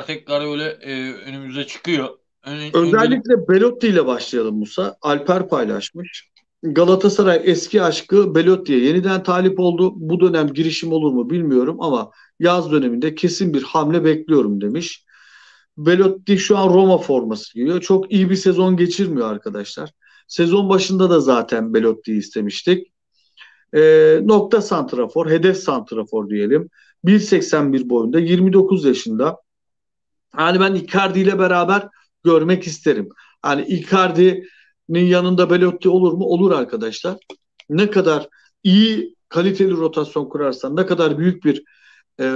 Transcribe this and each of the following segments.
tekrar böyle e, önümüze çıkıyor. Ön, Özellikle öncelik... Belotti ile başlayalım Musa. Alper paylaşmış. Galatasaray eski aşkı Belotti'ye yeniden talip oldu. Bu dönem girişim olur mu bilmiyorum ama yaz döneminde kesin bir hamle bekliyorum demiş. Belotti şu an Roma forması giyiyor. Çok iyi bir sezon geçirmiyor arkadaşlar. Sezon başında da zaten Belotti'yi istemiştik. E, nokta santrafor, hedef santrafor diyelim. 1.81 boyunda, 29 yaşında. Yani ben Icardi ile beraber görmek isterim. Yani Icardi'nin yanında Belotti olur mu? Olur arkadaşlar. Ne kadar iyi kaliteli rotasyon kurarsan, ne kadar büyük bir e,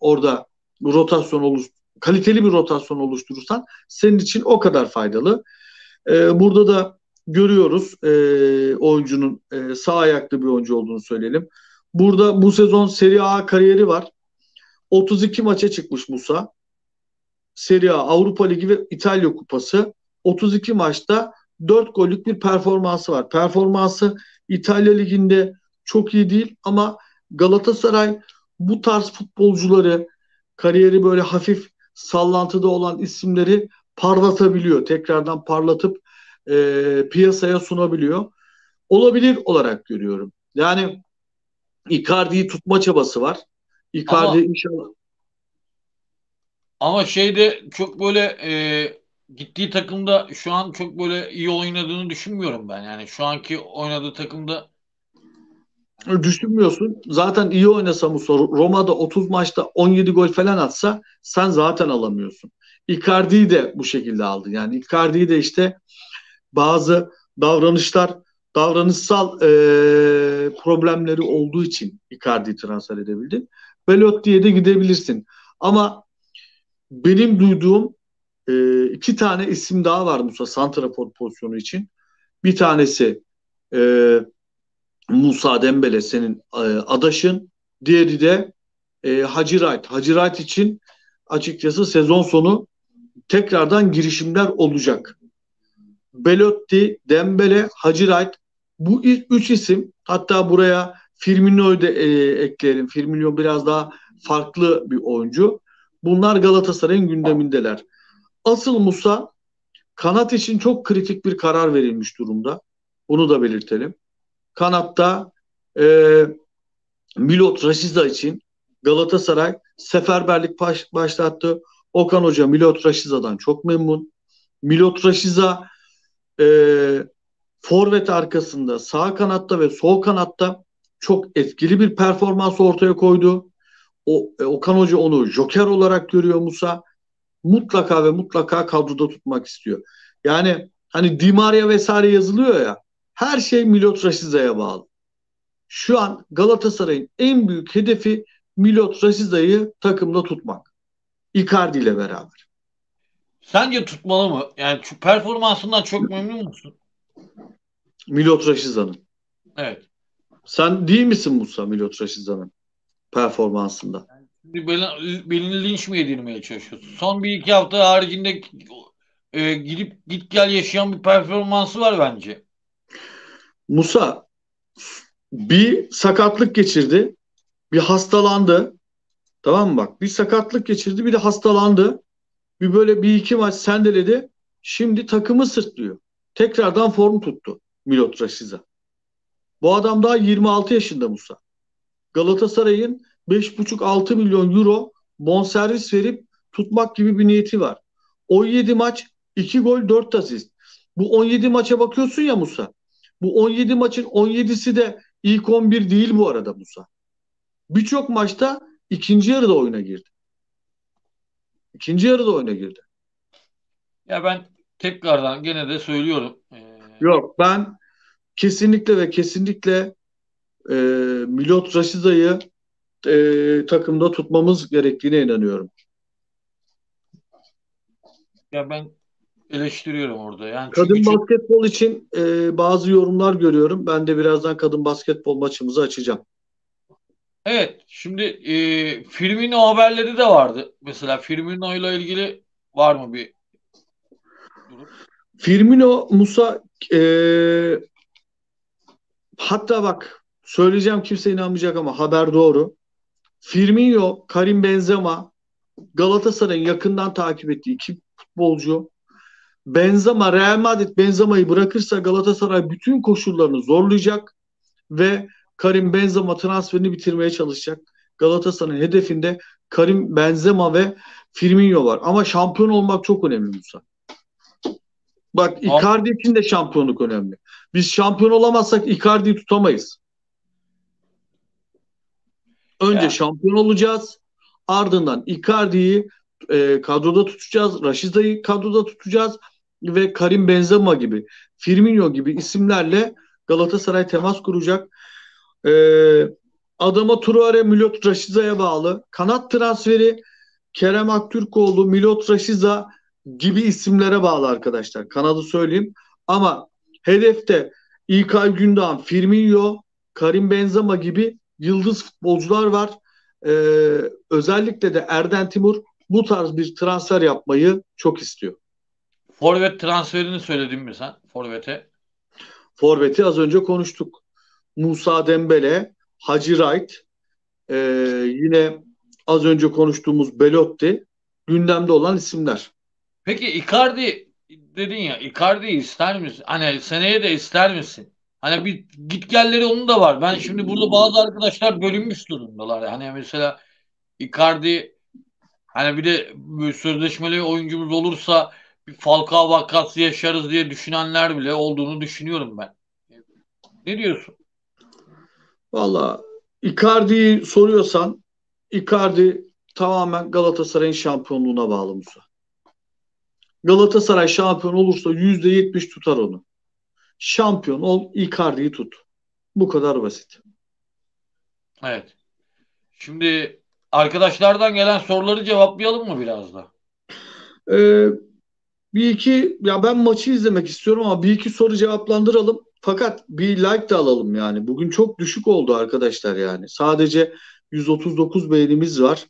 orada rotasyon oluş, kaliteli bir rotasyon oluşturursan senin için o kadar faydalı. E, burada da görüyoruz e, oyuncunun e, sağ ayaklı bir oyuncu olduğunu söyleyelim. Burada bu sezon Serie A kariyeri var. 32 maça çıkmış Musa. Serie A, Avrupa Ligi ve İtalya Kupası 32 maçta 4 gollük bir performansı var. Performansı İtalya Ligi'nde çok iyi değil ama Galatasaray bu tarz futbolcuları kariyeri böyle hafif sallantıda olan isimleri parlatabiliyor. Tekrardan parlatıp e, piyasaya sunabiliyor. Olabilir olarak görüyorum. Yani Icardi'yi tutma çabası var. Icardi ama, inşallah. Ama şeyde çok böyle e, gittiği takımda şu an çok böyle iyi oynadığını düşünmüyorum ben. Yani şu anki oynadığı takımda düşünmüyorsun. Zaten iyi oynasa Musa Roma'da 30 maçta 17 gol falan atsa sen zaten alamıyorsun. Icardi'yi de bu şekilde aldı. Yani Icardi'yi de işte bazı davranışlar davranışsal e, problemleri olduğu için Icardi transfer edebildi. Belotti'ye de gidebilirsin. Ama benim duyduğum e, iki tane isim daha var Musa Santrafor pozisyonu için. Bir tanesi e, Musa Dembele senin e, adaşın. Diğeri de e, Hacı Wright. Hacı Wright için açıkçası sezon sonu tekrardan girişimler olacak. Belotti, Dembele, Hacı Wright bu üç isim hatta buraya Firmino'yu da e, ekleyelim. Firmino biraz daha farklı bir oyuncu. Bunlar Galatasaray'ın gündemindeler. Asıl Musa kanat için çok kritik bir karar verilmiş durumda. Bunu da belirtelim. Kanatta e, Milot Rashica için Galatasaray seferberlik baş, başlattı. Okan Hoca Milot Rashica'dan çok memnun. Milot Rashica e, forvet arkasında sağ kanatta ve sol kanatta çok etkili bir performans ortaya koydu. O, e, Okan Hoca onu joker olarak görüyor Musa. Mutlaka ve mutlaka kadroda tutmak istiyor. Yani hani Di Maria vesaire yazılıyor ya her şey Milot Rasiza'ya bağlı. Şu an Galatasaray'ın en büyük hedefi Milot Rasiza'yı takımda tutmak. Icardi ile beraber. Sence tutmalı mı? Yani şu performansından çok memnun musun? Milot Rasiza'nın. Evet. Sen değil misin Musa Milot Rasiza'nın performansında? Şimdi beni linç mi edilmeye çalışıyorsun? Son bir iki hafta haricinde e, gidip git gel yaşayan bir performansı var bence. Musa bir sakatlık geçirdi. Bir hastalandı. Tamam mı bak? Bir sakatlık geçirdi bir de hastalandı. Bir böyle bir iki maç sendeledi. Şimdi takımı sırtlıyor. Tekrardan form tuttu Milot Rashica. Bu adam daha 26 yaşında Musa. Galatasaray'ın 5,5-6 milyon euro bonservis verip tutmak gibi bir niyeti var. 17 maç 2 gol 4 asist. Bu 17 maça bakıyorsun ya Musa. Bu 17 maçın 17'si de ilk 11 değil bu arada Musa. Birçok maçta ikinci yarıda oyuna girdi. İkinci yarıda oyuna girdi. Ya ben tekrardan gene de söylüyorum. Ee... Yok ben kesinlikle ve kesinlikle e, Milot Raşiza'yı e, takımda tutmamız gerektiğine inanıyorum. Ya ben eleştiriyorum orada. Yani kadın çok... basketbol için e, bazı yorumlar görüyorum. Ben de birazdan kadın basketbol maçımızı açacağım. Evet. Şimdi e, Firmino haberleri de vardı. Mesela Firmino ile ilgili var mı bir durum? Firmino Musa e, hatta bak söyleyeceğim kimse inanmayacak ama haber doğru. Firmino, Karim Benzema Galatasaray'ın yakından takip ettiği iki futbolcu. Benzema, Real Madrid Benzema'yı bırakırsa Galatasaray bütün koşullarını zorlayacak ve Karim Benzema transferini bitirmeye çalışacak. Galatasaray'ın hedefinde Karim Benzema ve Firmino var. Ama şampiyon olmak çok önemli Musa. Bak Icardi için de şampiyonluk önemli. Biz şampiyon olamazsak Icardi'yi tutamayız. Önce ya. şampiyon olacağız. Ardından Icardi'yi e, kadroda tutacağız. Raşida'yı kadroda tutacağız. Ve Karim Benzema gibi, Firmino gibi isimlerle Galatasaray temas kuracak. E, Adama Traore, Milot Raşiza'ya bağlı. Kanat transferi Kerem Aktürkoğlu, Milot Raşiza gibi isimlere bağlı arkadaşlar. Kanadı söyleyeyim. Ama hedefte İlkay Gündoğan, Firmino, Karim Benzema gibi yıldız futbolcular var. Ee, özellikle de Erden Timur bu tarz bir transfer yapmayı çok istiyor. Forvet transferini söyledin mi sen Forvet'e? Forvet'i az önce konuştuk. Musa Dembele, Hacı Wright, e, yine az önce konuştuğumuz Belotti gündemde olan isimler. Peki Icardi dedin ya Icardi ister misin? Hani seneye de ister misin? Hani bir git gelleri onun da var. Ben şimdi burada bazı arkadaşlar bölünmüş durumdalar. Hani mesela Icardi hani bir de sözleşmeli oyuncumuz olursa bir Falcao vakası yaşarız diye düşünenler bile olduğunu düşünüyorum ben. Ne diyorsun? Valla Icardi'yi soruyorsan Icardi tamamen Galatasaray'ın şampiyonluğuna bağlı Musa. Galatasaray şampiyon olursa yüzde yetmiş tutar onu. Şampiyon ol, Icardi'yi tut. Bu kadar basit. Evet. Şimdi arkadaşlardan gelen soruları cevaplayalım mı biraz da? Ee, bir iki ya ben maçı izlemek istiyorum ama bir iki soru cevaplandıralım. Fakat bir like de alalım yani. Bugün çok düşük oldu arkadaşlar yani. Sadece 139 beğenimiz var.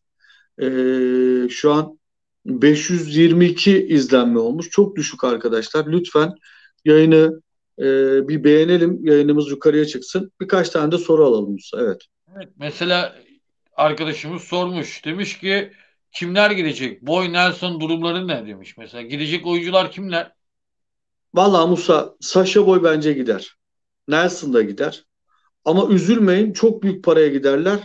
Ee, şu an 522 izlenme olmuş. Çok düşük arkadaşlar. Lütfen yayını e, bir beğenelim. Yayınımız yukarıya çıksın. Birkaç tane de soru alalım Musa. Evet. Evet. Mesela arkadaşımız sormuş. Demiş ki kimler gidecek? Boy Nelson durumları ne demiş mesela. Gidecek oyuncular kimler? Vallahi Musa Sasha Boy bence gider. Nelson da gider. Ama üzülmeyin çok büyük paraya giderler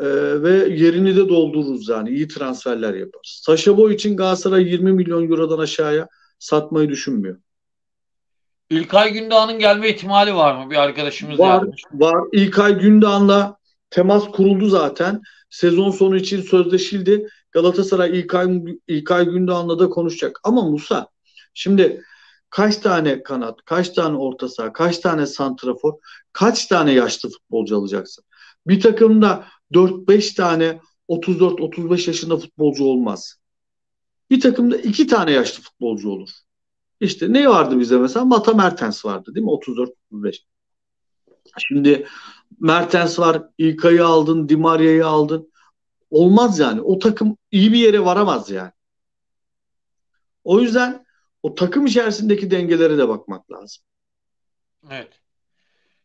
ee, ve yerini de doldururuz yani iyi transferler yaparız. Sasha Boy için Galatasaray 20 milyon eurodan aşağıya satmayı düşünmüyor. İlkay Gündoğan'ın gelme ihtimali var mı? Bir arkadaşımız var, yazmış. Var. İlkay Gündoğan'la temas kuruldu zaten. Sezon sonu için sözleşildi. Galatasaray İlkay, İlkay Gündoğan'la da konuşacak. Ama Musa şimdi kaç tane kanat, kaç tane orta saha, kaç tane santrafor, kaç tane yaşlı futbolcu alacaksın? Bir takımda 4-5 tane 34-35 yaşında futbolcu olmaz. Bir takımda 2 tane yaşlı futbolcu olur. İşte ne vardı bize mesela? Mata Mertens vardı değil mi? 34-35. Şimdi Mertens var, İlkay'ı aldın, Dimaria'yı aldın. Olmaz yani. O takım iyi bir yere varamaz yani. O yüzden o takım içerisindeki dengelere de bakmak lazım. Evet.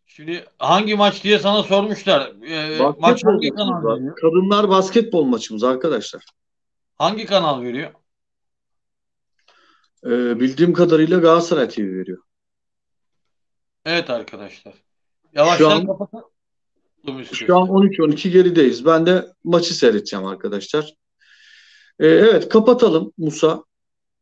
Şimdi hangi maç diye sana sormuşlar. Ee, maç hangi kanal veriyor? Kadınlar basketbol maçımız arkadaşlar. Hangi kanal veriyor? Ee, bildiğim kadarıyla Galatasaray TV veriyor. Evet arkadaşlar. Yavaştan kapatalım. Şu an 13-12 gerideyiz. Ben de maçı seyredeceğim arkadaşlar. Ee, evet kapatalım Musa.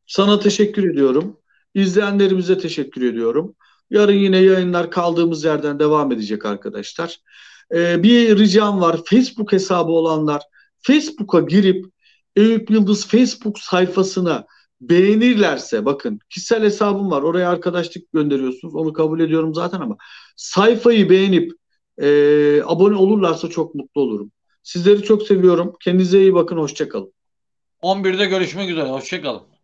Sana teşekkür ediyorum. İzleyenlerimize teşekkür ediyorum. Yarın yine yayınlar kaldığımız yerden devam edecek arkadaşlar. Ee, bir ricam var. Facebook hesabı olanlar Facebook'a girip Eyüp Yıldız Facebook sayfasına beğenirlerse bakın kişisel hesabım var oraya arkadaşlık gönderiyorsunuz onu kabul ediyorum zaten ama sayfayı beğenip e, abone olurlarsa çok mutlu olurum. Sizleri çok seviyorum. Kendinize iyi bakın. Hoşçakalın. 11'de görüşmek üzere. Hoşçakalın.